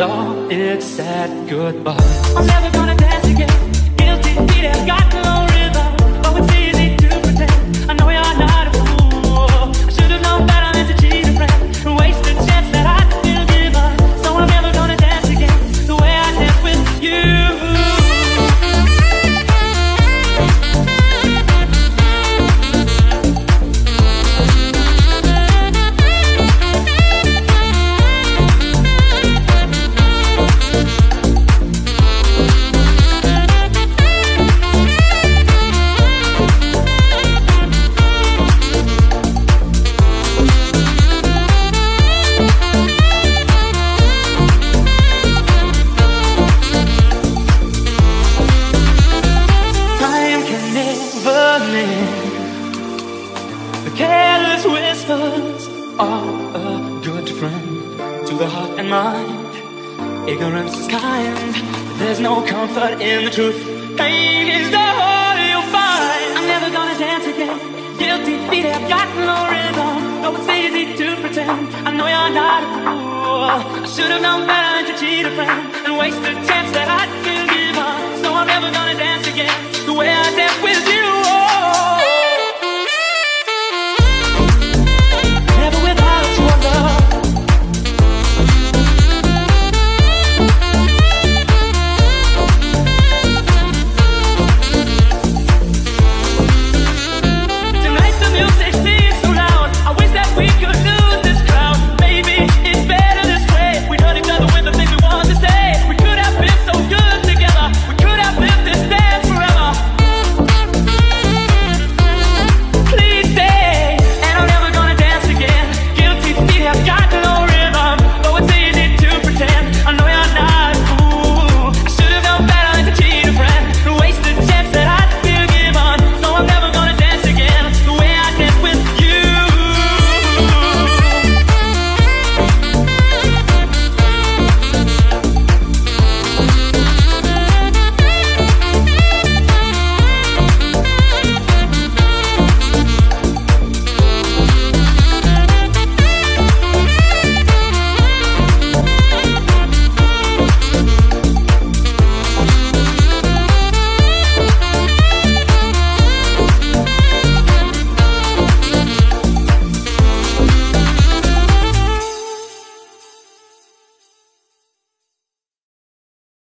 all it's sad goodbye. I'm never gonna dance again. Guilty feet have got of a good friend to the heart and mind. Ignorance is kind, there's no comfort in the truth. Pain is all you'll find. I'm never gonna dance again. Guilty feet have got no rhythm. Though it's easy to pretend, I know you're not a fool. I should have known better than to cheat a friend and waste a chance that I'd